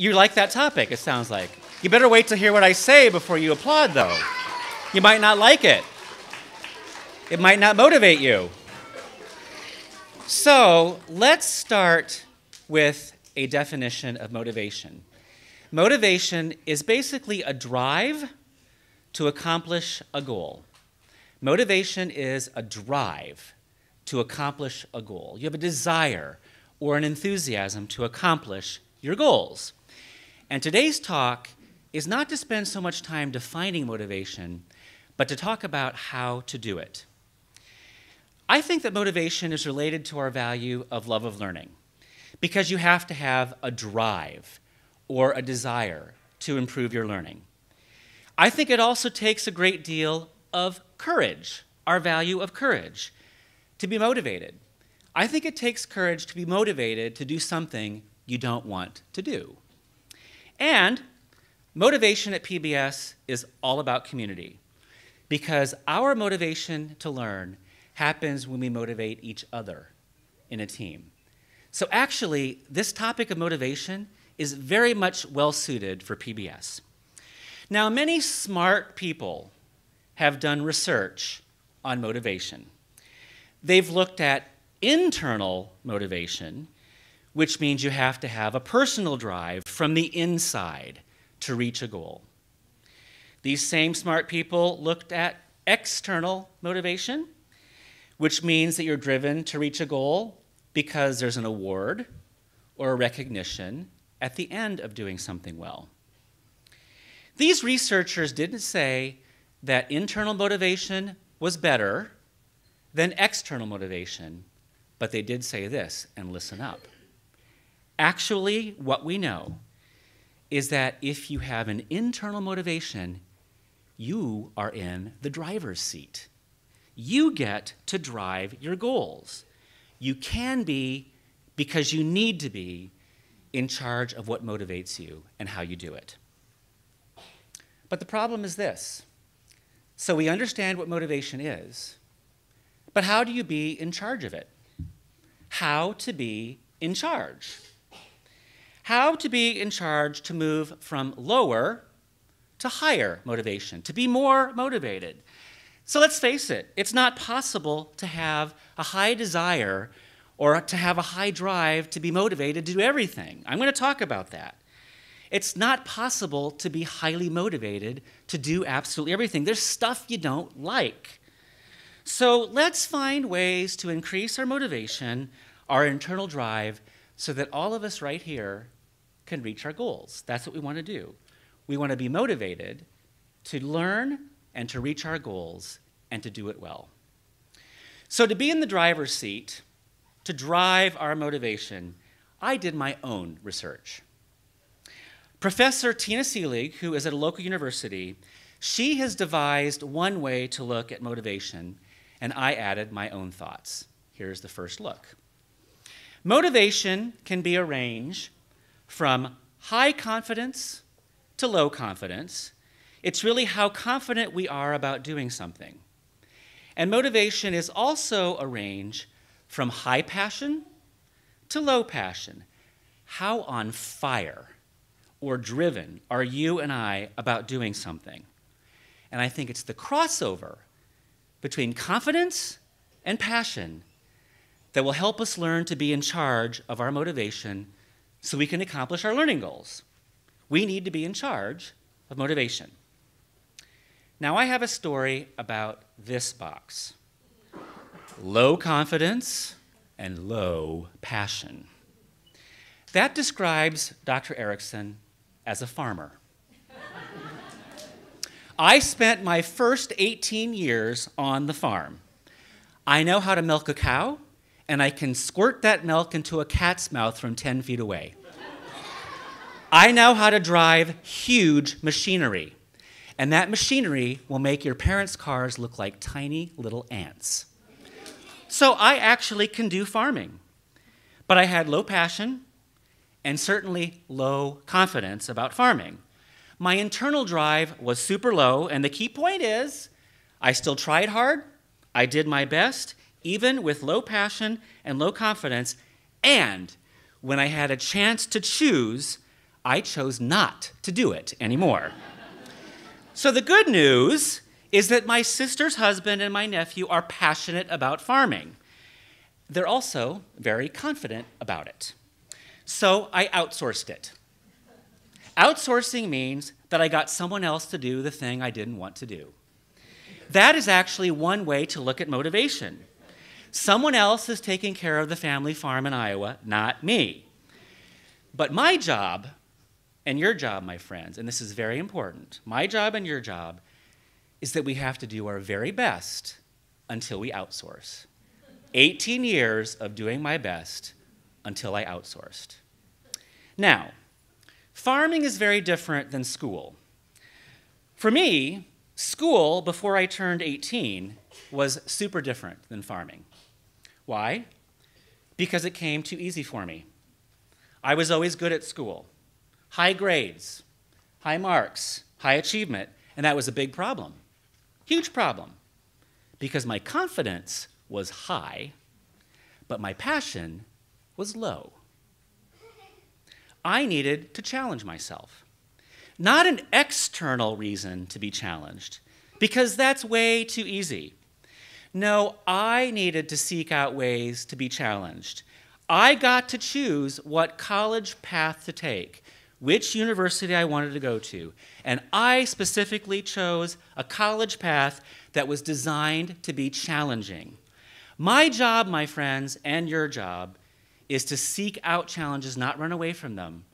You like that topic, it sounds like. You better wait to hear what I say before you applaud, though. You might not like it, it might not motivate you. So let's start with a definition of motivation. Motivation is basically a drive to accomplish a goal. Motivation is a drive to accomplish a goal. You have a desire or an enthusiasm to accomplish your goals. And today's talk is not to spend so much time defining motivation, but to talk about how to do it. I think that motivation is related to our value of love of learning because you have to have a drive or a desire to improve your learning. I think it also takes a great deal of courage, our value of courage, to be motivated. I think it takes courage to be motivated to do something you don't want to do. And motivation at PBS is all about community because our motivation to learn happens when we motivate each other in a team. So, actually, this topic of motivation is very much well suited for PBS. Now, many smart people have done research on motivation. They've looked at internal motivation, which means you have to have a personal drive from the inside to reach a goal. These same smart people looked at external motivation, which means that you're driven to reach a goal because there's an award or a recognition at the end of doing something well. These researchers didn't say that internal motivation was better than external motivation, but they did say this, and listen up. Actually, what we know is that if you have an internal motivation, you are in the driver's seat. You get to drive your goals. You can be, because you need to be, in charge of what motivates you and how you do it. But the problem is this so we understand what motivation is, but how do you be in charge of it? How to be in charge. How to be in charge to move from lower to higher motivation, to be more motivated. So let's face it, it's not possible to have a high desire or to have a high drive to be motivated to do everything. I'm going to talk about that. It's not possible to be highly motivated to do absolutely everything. There's stuff you don't like. So let's find ways to increase our motivation, our internal drive, so that all of us right here can reach our goals. That's what we want to do. We want to be motivated to learn and to reach our goals and to do it well. So, to be in the driver's seat, to drive our motivation, I did my own research. Professor Tina Seelig, who is at a local university, she has devised one way to look at motivation, and I added my own thoughts. Here's the first look. Motivation can be arranged from high confidence to low confidence. It's really how confident we are about doing something. And motivation is also a range from high passion to low passion. How on fire or driven are you and I about doing something? And I think it's the crossover between confidence and passion that will help us learn to be in charge of our motivation so we can accomplish our learning goals. We need to be in charge of motivation. Now, I have a story about this box low confidence and low passion. That describes Dr. Erickson as a farmer. I spent my first 18 years on the farm. I know how to milk a cow, and I can squirt that milk into a cat's mouth from 10 feet away. I know how to drive huge machinery, and that machinery will make your parents' cars look like tiny little ants. So I actually can do farming. But I had low passion and certainly low confidence about farming. My internal drive was super low, and the key point is I still tried hard, I did my best, even with low passion and low confidence, and when I had a chance to choose, I chose not to do it anymore. so the good news is that my sister's husband and my nephew are passionate about farming. They're also very confident about it. So I outsourced it. Outsourcing means that I got someone else to do the thing I didn't want to do. That is actually one way to look at motivation. Someone else is taking care of the family farm in Iowa, not me. But my job, and your job, my friends, and this is very important, my job and your job is that we have to do our very best until we outsource. 18 years of doing my best until I outsourced. Now, farming is very different than school. For me, school before I turned 18 was super different than farming. Why? Because it came too easy for me. I was always good at school, high grades, high marks, high achievement, and that was a big problem. Huge problem. Because my confidence was high, but my passion was low. I needed to challenge myself. Not an external reason to be challenged, because that's way too easy. No, I needed to seek out ways to be challenged. I got to choose what college path to take, which university I wanted to go to. And I specifically chose a college path that was designed to be challenging. My job, my friends, and your job is to seek out challenges, not run away from them.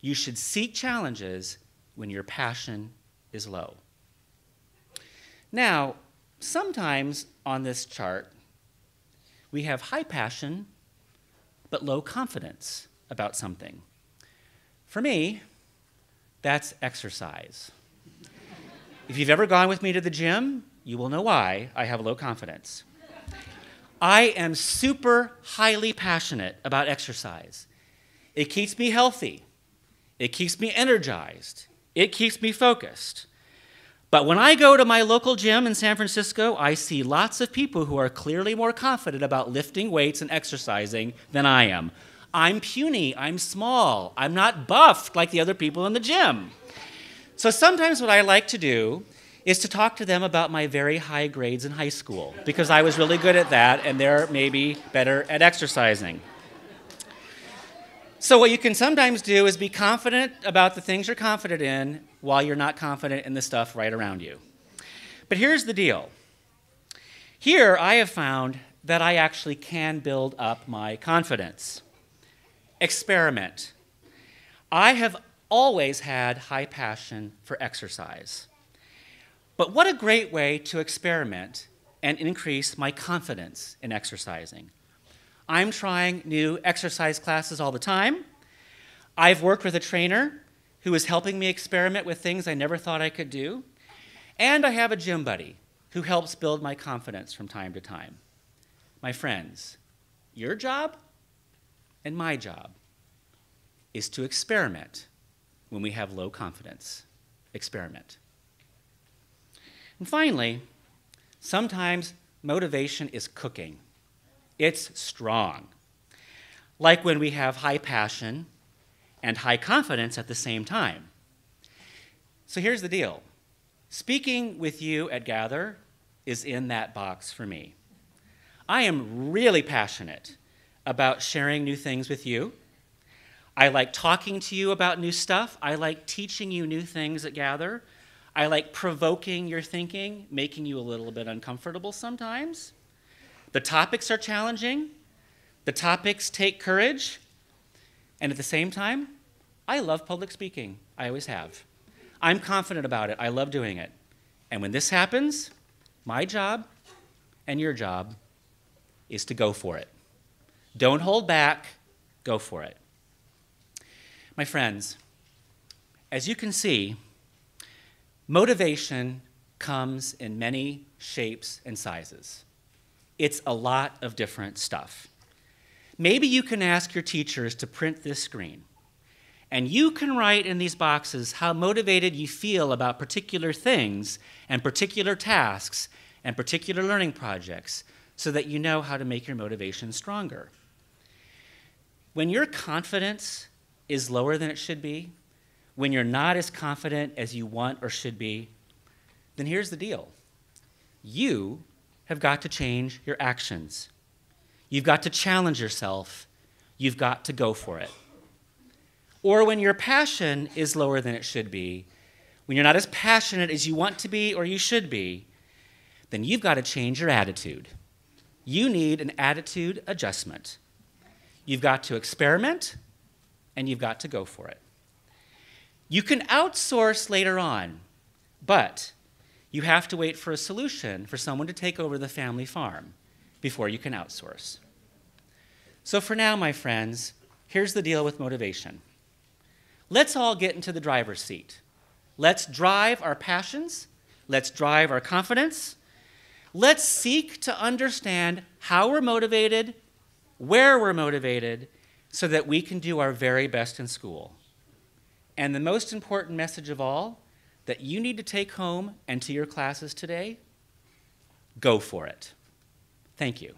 You should seek challenges when your passion is low. Now, sometimes on this chart, we have high passion but low confidence about something. For me, that's exercise. if you've ever gone with me to the gym, you will know why I have low confidence. I am super highly passionate about exercise. It keeps me healthy, it keeps me energized, it keeps me focused. But when I go to my local gym in San Francisco, I see lots of people who are clearly more confident about lifting weights and exercising than I am. I'm puny, I'm small, I'm not buffed like the other people in the gym. So sometimes what I like to do is to talk to them about my very high grades in high school because I was really good at that and they're maybe better at exercising. So, what you can sometimes do is be confident about the things you're confident in while you're not confident in the stuff right around you. But here's the deal here I have found that I actually can build up my confidence. Experiment. I have always had high passion for exercise. But what a great way to experiment and increase my confidence in exercising. I'm trying new exercise classes all the time. I've worked with a trainer who is helping me experiment with things I never thought I could do. And I have a gym buddy who helps build my confidence from time to time. My friends, your job and my job is to experiment when we have low confidence. Experiment. And finally, sometimes motivation is cooking, it's strong. Like when we have high passion and high confidence at the same time. So here's the deal speaking with you at Gather is in that box for me. I am really passionate about sharing new things with you. I like talking to you about new stuff. I like teaching you new things at Gather. I like provoking your thinking, making you a little bit uncomfortable sometimes. The topics are challenging, the topics take courage, and at the same time, I love public speaking. I always have. I'm confident about it. I love doing it. And when this happens, my job and your job is to go for it. Don't hold back, go for it. My friends, as you can see, Motivation comes in many shapes and sizes. It's a lot of different stuff. Maybe you can ask your teachers to print this screen, and you can write in these boxes how motivated you feel about particular things and particular tasks and particular learning projects so that you know how to make your motivation stronger. When your confidence is lower than it should be, when you're not as confident as you want or should be, then here's the deal you have got to change your actions. You've got to challenge yourself. You've got to go for it. Or when your passion is lower than it should be, when you're not as passionate as you want to be or you should be, then you've got to change your attitude. You need an attitude adjustment. You've got to experiment and you've got to go for it. You can outsource later on, but you have to wait for a solution for someone to take over the family farm before you can outsource. So, for now, my friends, here's the deal with motivation. Let's all get into the driver's seat. Let's drive our passions. Let's drive our confidence. Let's seek to understand how we're motivated, where we're motivated, so that we can do our very best in school. And the most important message of all that you need to take home and to your classes today go for it. Thank you.